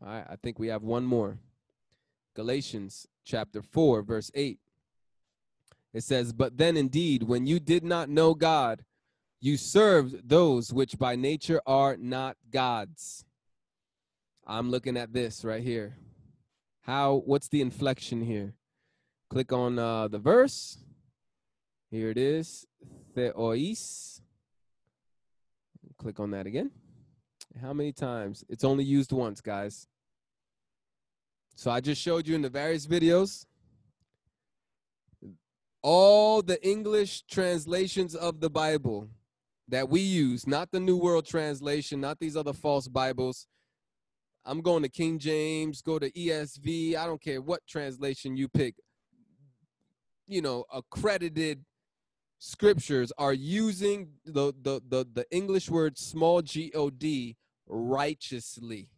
All right, I think we have one more. Galatians chapter 4, verse 8. It says, But then indeed, when you did not know God, you served those which by nature are not gods. I'm looking at this right here. How, what's the inflection here? Click on uh, the verse. Here it is, theois. Click on that again. How many times? It's only used once, guys. So I just showed you in the various videos all the English translations of the Bible that we use, not the New World Translation, not these other false Bibles. I'm going to King James, go to ESV, I don't care what translation you pick. You know, accredited scriptures are using the the the, the English word small g-o-d righteously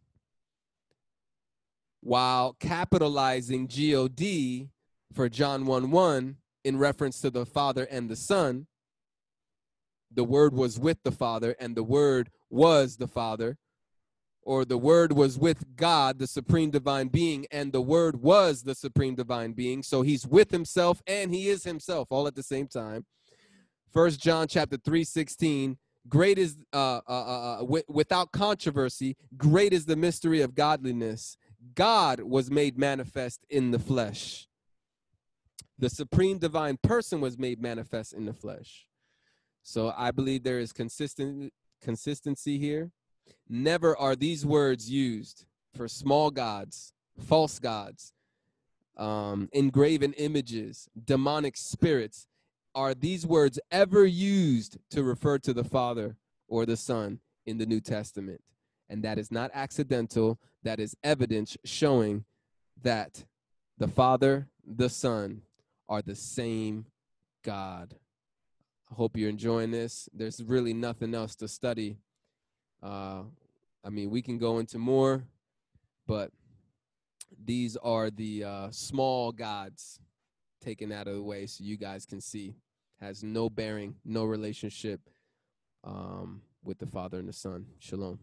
while capitalizing god for John 1 1 in reference to the Father and the Son. The Word was with the Father, and the Word was the Father. Or the Word was with God, the Supreme Divine Being, and the Word was the Supreme Divine Being. So he's with himself and he is himself all at the same time. First John chapter 3 16. Great is, uh, uh, uh, uh w- without controversy, great is the mystery of godliness. God was made manifest in the flesh the supreme divine person was made manifest in the flesh. So I believe there is consistent consistency here. Never are these words used for small gods, false gods, um, engraven images, demonic spirits. Are these words ever used to refer to the Father or the Son in the New Testament? And that is not accidental. That is evidence showing that the Father, the Son, are the same God. I hope you're enjoying this. There's really nothing else to study. Uh, I mean, we can go into more, but these are the uh, small gods taken out of the way so you guys can see. Has no bearing, no relationship um, with the Father and the Son. Shalom.